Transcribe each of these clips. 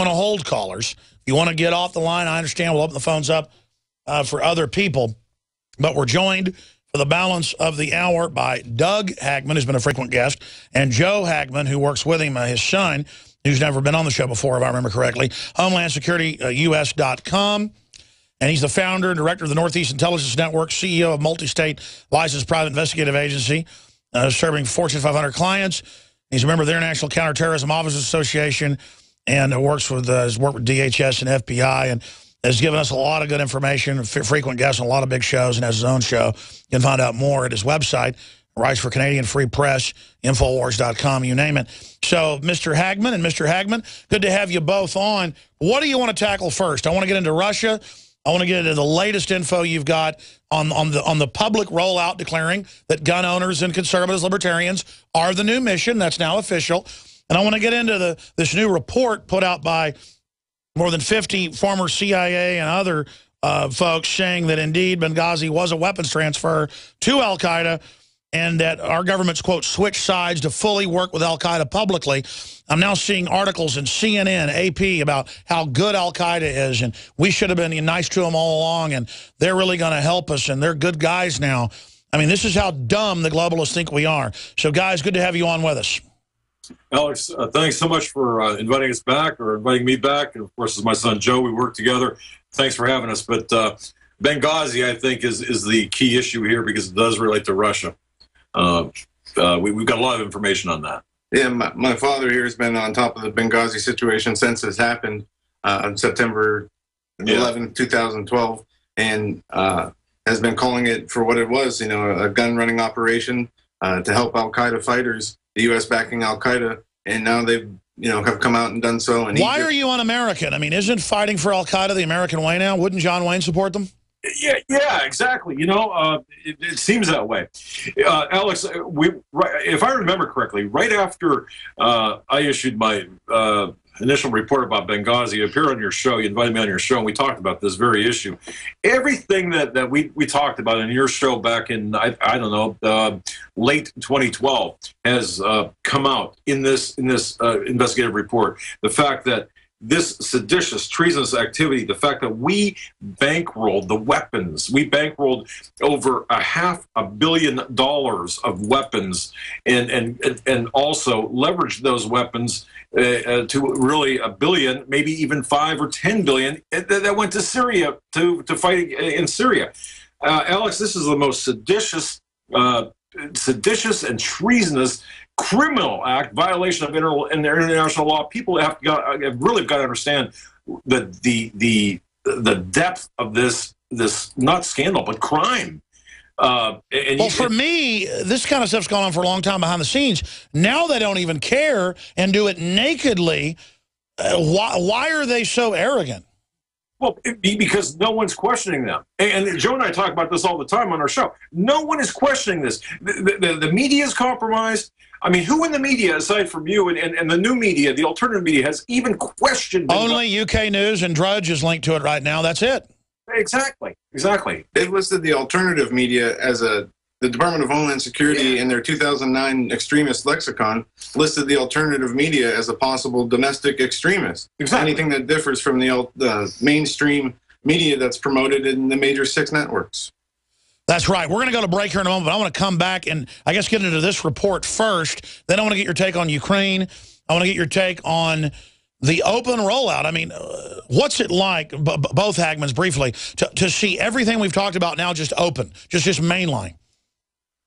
want to hold callers. If you want to get off the line, I understand. We'll open the phones up uh, for other people. But we're joined for the balance of the hour by Doug Hagmann, who's been a frequent guest, and Joe Hagmann, who works with him, uh, his son, who's never been on the show before, if I remember correctly, Homeland Security uh. And he's the founder and director of the Northeast Intelligence Network, CEO of multi-state licensed private investigative agency, uh, serving Fortune 500 clients. He's a member of the International Counterterrorism Officers Association and works with, uh, has worked with DHS and FBI and has given us a lot of good information, frequent guests on a lot of big shows, and has his own show. You can find out more at his website. Writes for Canadian Free Press, Infowars.com, you name it. So, Mr. Hagmann and Mr. Hagmann, good to have you both on. What do you want to tackle first? I want to get into Russia. I want to get into the latest info you've got on, on, the, on the public rollout declaring that gun owners and conservatives, libertarians are the new mission. That's now official. And I want to get into the this new report put out by more than 50 former CIA and other uh, folks saying that indeed Benghazi was a weapons transfer to al-Qaeda and that our government's, quote, switched sides to fully work with al-Qaeda publicly. I'm now seeing articles in CNN, AP about how good al-Qaeda is and we should have been nice to them all along and they're really going to help us and they're good guys now. I mean, this is how dumb the globalists think we are. So, guys, good to have you on with us. Alex, uh, thanks so much for uh, inviting us back or inviting me back. And of course, as my son Joe, we work together. Thanks for having us. But uh, Benghazi, I think, is, is the key issue here because it does relate to Russia. Uh, uh, we, have got a lot of information on that. Yeah, my, my, father here has been on top of the Benghazi situation since this happened uh, on September yeah. 11, 2012, and has been calling it for what it was, you know, a gun running operation to help Al Qaeda fighters the U.S. backing Al Qaeda, and now they've you know have come out and done so. And why are you un-American? I mean, isn't fighting for Al Qaeda the American way now? Wouldn't John Wayne support them? Yeah, yeah, exactly. You know, uh, it, it, seems that way. Uh, Alex, we, right, if I remember correctly, right after uh, I issued my uh, initial report about Benghazi, you appeared on your show, you invited me on your show, and we talked about this very issue. Everything that, that we, we talked about in your show back in, I, I don't know, uh, late 2012 has uh, come out in this, in this uh, investigative report. The fact that this seditious, treasonous activity, the fact that we bankrolled the weapons, we bankrolled over a half a billion dollars of weapons and, and, and also leveraged those weapons uh, uh, to really a billion, maybe even five or ten billion that went to Syria to, to fight in Syria. Uh, Alex, this is the most seditious, uh, seditious and treasonous criminal act, violation of inter- international law. People have, got, have really got to understand the, the, the, the depth of this, this not scandal, but crime. Uh, well, you, for me, this kind of stuff's gone on for a long time behind the scenes. Now they don't even care and do it nakedly. Uh, why, why are they so arrogant? Well, because no one's questioning them. And Joe and I talk about this all the time on our show. No one is questioning this. The, the, the media is compromised. I mean, who in the media, aside from you and, and, and the new media, the alternative media, has even questioned... Only UK News and Drudge is linked to it right now. That's it. Exactly, exactly. They listed the alternative media as a the Department of Homeland Security in their 2009 extremist lexicon listed the alternative media as a possible domestic extremist. Exactly. Anything that differs from the, the mainstream media that's promoted in the major six networks. That's right. We're going to go to break here in a moment, but I want to come back and I guess get into this report first. Then I want to get your take on Ukraine. I want to get your take on the open rollout, I mean, uh, what's it like, both Hagmanns briefly, to, to see everything we've talked about now just open, just just mainline?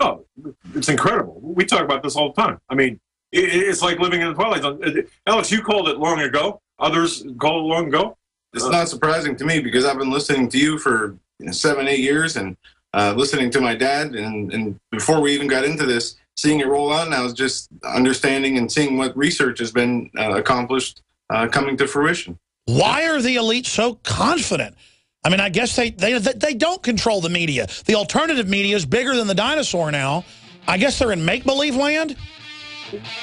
Oh, it's incredible. We talk about this all the time. I mean, it, it's like living in the twilight zone. Alex, you called it long ago. Others called it long ago. It's uh, not surprising to me because I've been listening to you for you know, seven, eight years and uh, listening to my dad. And, and before we even got into this, seeing it roll out now is just understanding and seeing what research has been uh, accomplished coming to fruition. Why are the elites so confident? I mean, I guess they, they, they don't control the media. The alternative media is bigger than the dinosaur now. I guess they're in make-believe land?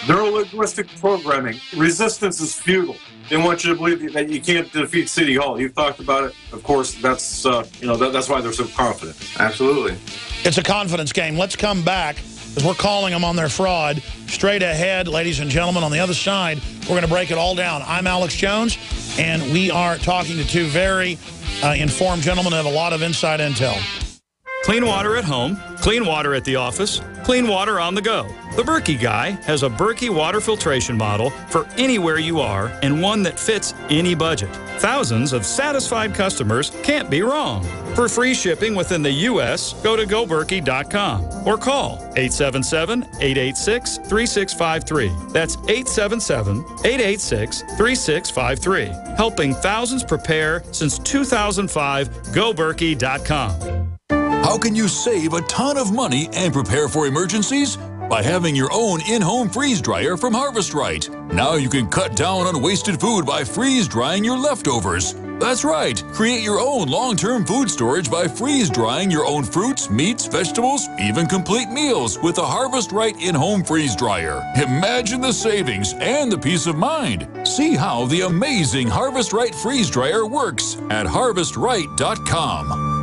Neuro-linguistic programming. Resistance is futile. They want you to believe that you can't defeat City Hall. You've talked about it. Of course, that's uh, you know that, that's why they're so confident. Absolutely. It's a confidence game. Let's come back because we're calling them on their fraud. Straight ahead, ladies and gentlemen, on the other side, we're going to break it all down. I'm Alex Jones, and we are talking to two very uh, informed gentlemen who have a lot of inside intel. Clean water at home, clean water at the office, clean water on the go. The Berkey guy has a Berkey water filtration model for anywhere you are and one that fits any budget. Thousands of satisfied customers can't be wrong. For free shipping within the U.S., go to goberkey.com or call 877 886 3653. That's 877 886 3653. Helping thousands prepare since 2005. GoBerkey.com. How can you save a ton of money and prepare for emergencies? By having your own in-home freeze dryer from Harvest Right. Now you can cut down on wasted food by freeze drying your leftovers. That's right. Create your own long-term food storage by freeze drying your own fruits, meats, vegetables, even complete meals with a Harvest Right in-home freeze dryer. Imagine the savings and the peace of mind. See how the amazing Harvest Right freeze dryer works at harvestright.com.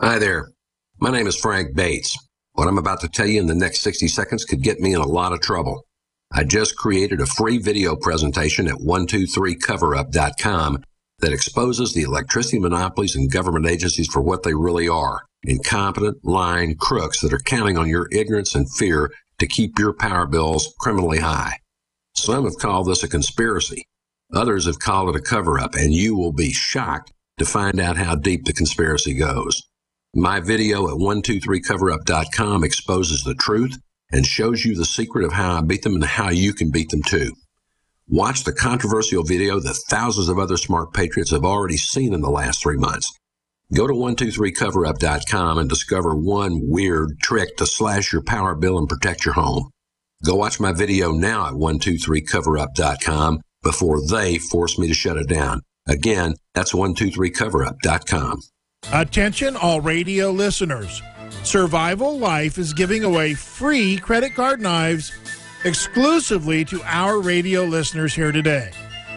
Hi there. My name is Frank Bates. What I'm about to tell you in the next 60 seconds could get me in a lot of trouble. I just created a free video presentation at 123coverup.com that exposes the electricity monopolies and government agencies for what they really are incompetent, lying crooks that are counting on your ignorance and fear to keep your power bills criminally high. Some have called this a conspiracy. Others have called it a cover up, and you will be shocked to find out how deep the conspiracy goes. My video at 123coverup.com exposes the truth and shows you the secret of how I beat them and how you can beat them too. Watch the controversial video that thousands of other smart patriots have already seen in the last three months. Go to 123coverup.com and discover one weird trick to slash your power bill and protect your home. Go watch my video now at 123coverup.com before they force me to shut it down. Again, that's 123coverup.com. Attention, all radio listeners. Survival Life is giving away free credit card knives exclusively to our radio listeners here today.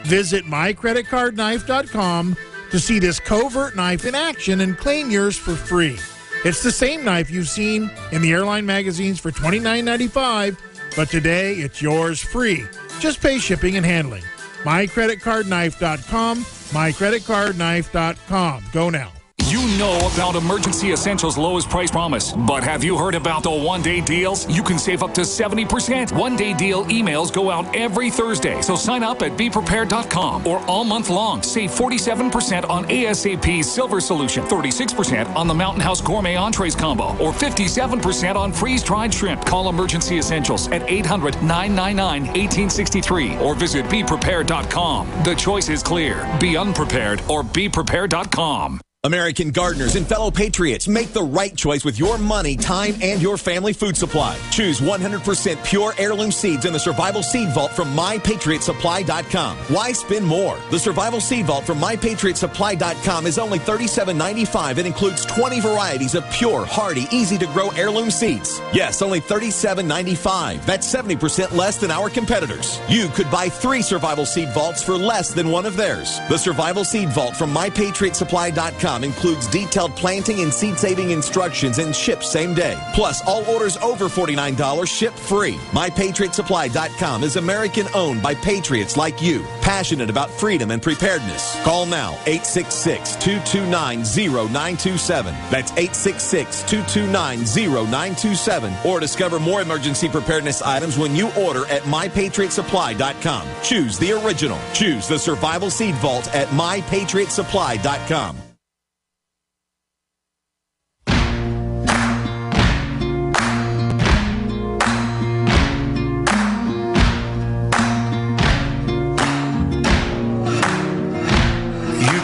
Visit mycreditcardknife.com to see this covert knife in action and claim yours for free. It's the same knife you've seen in the airline magazines for $29.95, but today it's yours free. Just pay shipping and handling. mycreditcardknife.com, mycreditcardknife.com. Go now. You know about Emergency Essentials lowest price promise, but have you heard about the one day deals? You can save up to 70%. One day deal emails go out every Thursday, so sign up at beprepared.com or all month long. Save 47% on ASAP Silver Solution, 36% on the Mountain House Gourmet Entrees combo, or 57% on freeze dried shrimp. Call Emergency Essentials at 800 999 1863 or visit beprepared.com. The choice is clear be unprepared or beprepared.com. American gardeners and fellow patriots, make the right choice with your money, time, and your family food supply. Choose 100% pure heirloom seeds in the Survival Seed Vault from MyPatriotSupply.com. Why spend more? The Survival Seed Vault from MyPatriotSupply.com is only $37.95 and includes 20 varieties of pure, hardy, easy to grow heirloom seeds. Yes, only $37.95. That's 70% less than our competitors. You could buy three Survival Seed Vaults for less than one of theirs. The Survival Seed Vault from MyPatriotSupply.com includes detailed planting and seed saving instructions and ships same day. Plus, all orders over $49 ship free. MyPatriotSupply.com is American owned by patriots like you, passionate about freedom and preparedness. Call now 866 229 0927. That's 866 229 0927. Or discover more emergency preparedness items when you order at MyPatriotSupply.com. Choose the original. Choose the Survival Seed Vault at MyPatriotSupply.com.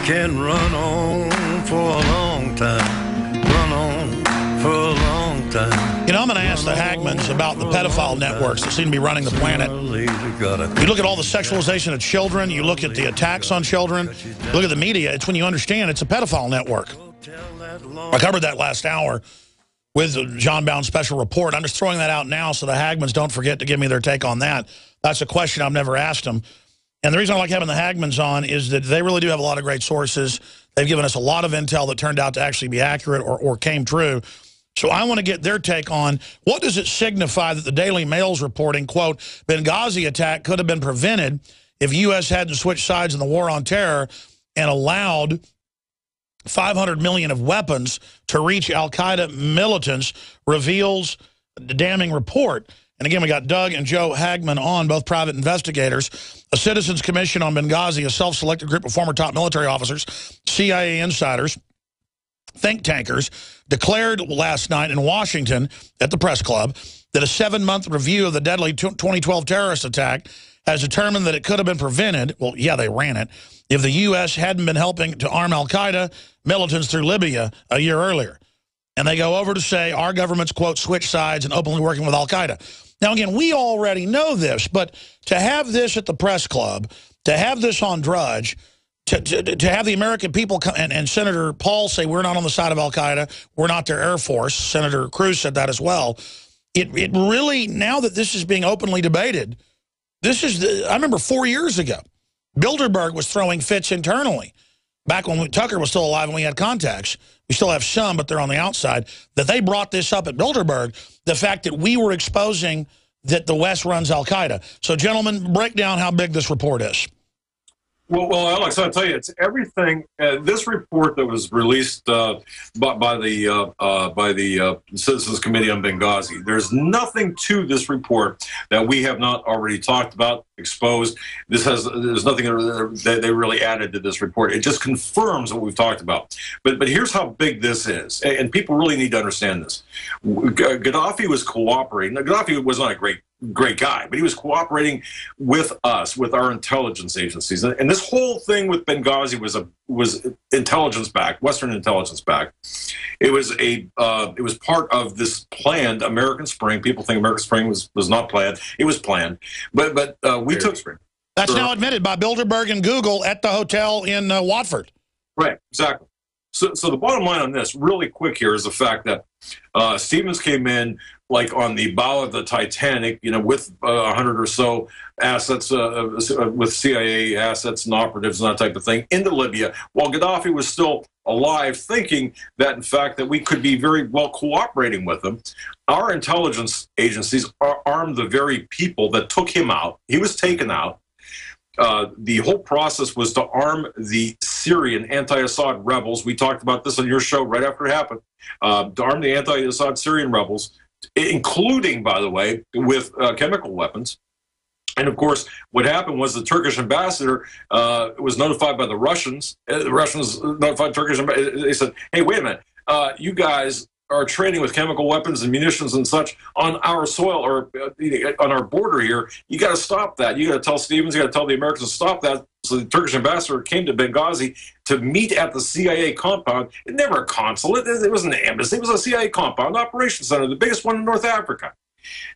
can run on for a long time. Run on for a long time. You know, I'm going to ask the Hagmanns about the pedophile networks that seem to be running the planet. You look at all the sexualization of children, you look at the attacks on children, look at the media, it's when you understand it's a pedophile network. I covered that last hour with the Jon Bowne special report. I'm just throwing that out now so the Hagmanns don't forget to give me their take on that. That's a question I've never asked them. And the reason I like having the Hagmanns on is that they really do have a lot of great sources. They've given us a lot of intel that turned out to actually be accurate or, or came true. So I want to get their take on what does it signify that the Daily Mail's reporting, quote, Benghazi attack could have been prevented if U.S. hadn't switched sides in the war on terror and allowed 500 million of weapons to reach al-Qaeda militants, reveals the damning report. And again, we got Doug and Joe Hagmann on, both private investigators. A Citizens Commission on Benghazi, a self-selected group of former top military officers, CIA insiders, think tankers, declared last night in Washington at the press club that a seven-month review of the deadly 2012 terrorist attack has determined that it could have been prevented. Well, yeah, they ran it. If the U.S. hadn't been helping to arm al-Qaeda militants through Libya a year earlier. And they go over to say our government's, quote, switch sides and openly working with al-Qaeda. Now, again, we already know this, but to have this at the press club, to have this on Drudge, to, to, to have the American people come, and, and Senator Paul say we're not on the side of al-Qaeda, we're not their Air Force, Senator Cruz said that as well, it, it really, now that this is being openly debated, this is, the, I remember four years ago, Bilderberg was throwing fits internally, back when Tucker was still alive and we had contacts. We still have some, but they're on the outside, that they brought this up at Bilderberg, the fact that we were exposing that the West runs al-Qaeda. So, gentlemen, break down how big this report is. Well, well, Alex, I'll tell you, it's everything. Uh, this report that was released uh, by, by, the uh, uh by the uh, Citizens Committee on Benghazi. There's nothing to this report that we have not already talked about, exposed. This has there's nothing that they really added to this report. It just confirms what we've talked about. But but here's how big this is, and people really need to understand this. Gaddafi was cooperating. Now, Gaddafi was not a great great guy, but he was cooperating with us, with our intelligence agencies, and this whole thing with Benghazi was a was intelligence back, Western intelligence back. It was a uh, it was part of this planned American Spring. People think American Spring was was not planned. It was planned, but but uh, we took Spring. That's now admitted by Bilderberg and Google at the hotel in uh, Watford. Right, exactly. So, so the bottom line on this, really quick here, is the fact that uh, Stevens came in like on the bow of the Titanic, you know, with uh, a uh, hundred or so assets, uh, uh, with CIA assets and operatives and that type of thing, into Libya, while Gaddafi was still alive, thinking that in fact that we could be very well cooperating with him. Our intelligence agencies armed the very people that took him out. He was taken out. Uh, the whole process was to arm the Syrian anti-Assad rebels. We talked about this on your show right after it happened. Uh, to arm the anti-Assad Syrian rebels including, by the way, with uh, chemical weapons. And of course, what happened was the Turkish ambassador uh, was notified by the Russians. Uh, the Russians notified Turkish. They said, "Hey, wait a minute! Uh, you guys are trading with chemical weapons and munitions and such on our soil or uh, on our border here. You got to stop that. You got to tell Stevens. You got to tell the Americans to stop that." The Turkish ambassador came to Benghazi to meet at the CIA compound. It never a consulate. It was an embassy. It was a CIA compound, operations center, the biggest one in North Africa,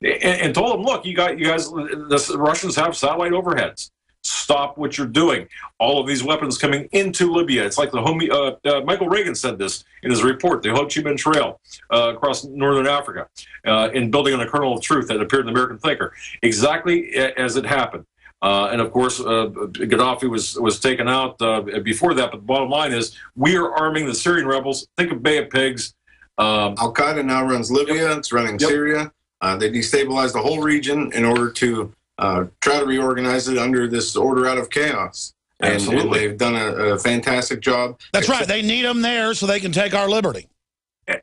and, and told them, "Look, you got you guys. The Russians have satellite overheads. Stop what you're doing. All of these weapons coming into Libya. It's like the homie, uh, uh, Michael Reagan said this in his report, the Ho Chi Minh Trail uh, across northern Africa, uh, in building on a kernel of truth that appeared in the American Thinker. Exactly as it happened. Uh, and of course, uh, Gaddafi was was taken out uh, before that. But the bottom line is, we are arming the Syrian rebels. Think of Bay of Pigs. Um, Al Qaeda now runs Libya. Yep. It's running yep. Syria. Uh, they destabilized the whole region in order to uh, try to reorganize it under this order out of chaos. And, and they've done a, a, fantastic job. That's right. They need them there so they can take our liberty.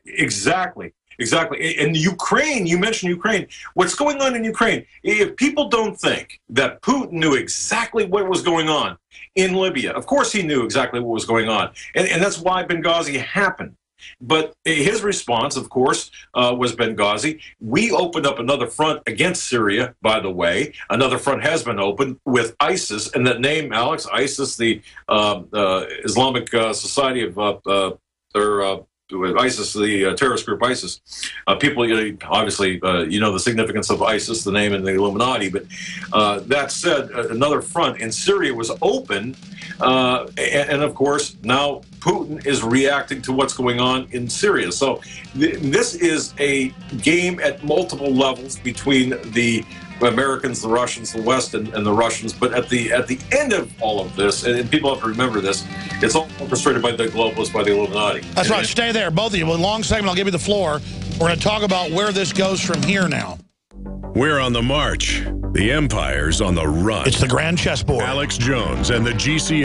Exactly. Exactly. In Ukraine, you mentioned Ukraine. What's going on in Ukraine? If people don't think that Putin knew exactly what was going on in Libya, of course he knew exactly what was going on. And, and that's why Benghazi happened. But his response, of course, uh, was Benghazi. We opened up another front against Syria, by the way. Another front has been opened with ISIS, and that name, Alex, ISIS, the uh, uh, Islamic uh, Society of, uh, uh, or ISIS, the uh, terrorist group ISIS. Uh, people, you know, obviously, uh, you know the significance of ISIS, the name, and the Illuminati. But uh, that said, another front in Syria was open, uh, and, and, of course now Putin is reacting to what's going on in Syria. So th this is a game at multiple levels between the Americans, the Russians, the West, and, and, the Russians. But at the at the end of all of this, and, and, people have to remember this, it's all orchestrated by the globalists, by the Illuminati. That's right. Stay there, both of you. With a long segment, I'll give you the floor. We're going to talk about where this goes from here now. We're on the march. The Empire's on the run. It's the grand chessboard. Alex Jones and the GC